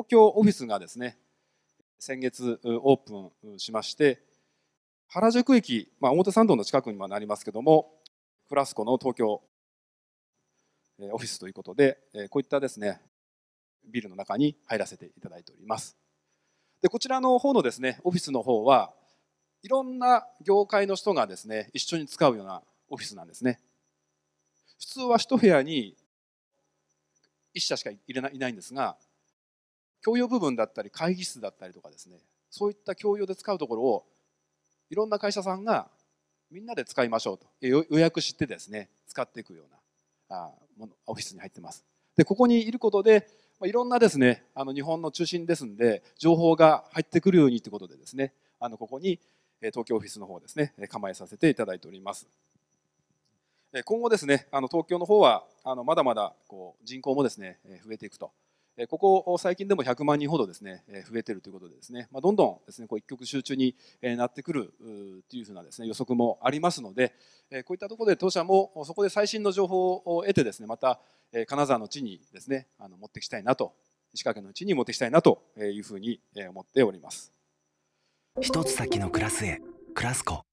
東京オフィスがですね先月オープンしまして原宿駅、まあ、表参道の近くにもなりますけどもクラスコの東京オフィスということでこういったですねビルの中に入らせていただいております。でこちらの方のですねオフィスの方はいろんな業界の人がですね一緒に使うようなオフィスなんですね。普通は一部屋に1社しかいないんですが共用部分だったり会議室だったりとかですねそういった共用で使うところをいろんな会社さんがみんなで使いましょうと。予約してですね使っていくようなものオフィスに入ってます。でここにいることでいろんなですねあの日本の中心ですんで情報が入ってくるようにということでですねあのここに東京オフィスの方ですね構えさせていただいております。今後ですねあの東京の方はあのまだまだこう人口もですね増えていくと。ここ最近でも100万人ほどですね増えているということでですね、ま、どんどんですねこう一極集中になってくるというふうなですね予測もありますのでこういったところで当社もそこで最新の情報を得てですねまた金沢の地にですねあの持ってきたいなと石川県の地に持ってきたいなというふうに思っております。一つ先のクラスへクラスコ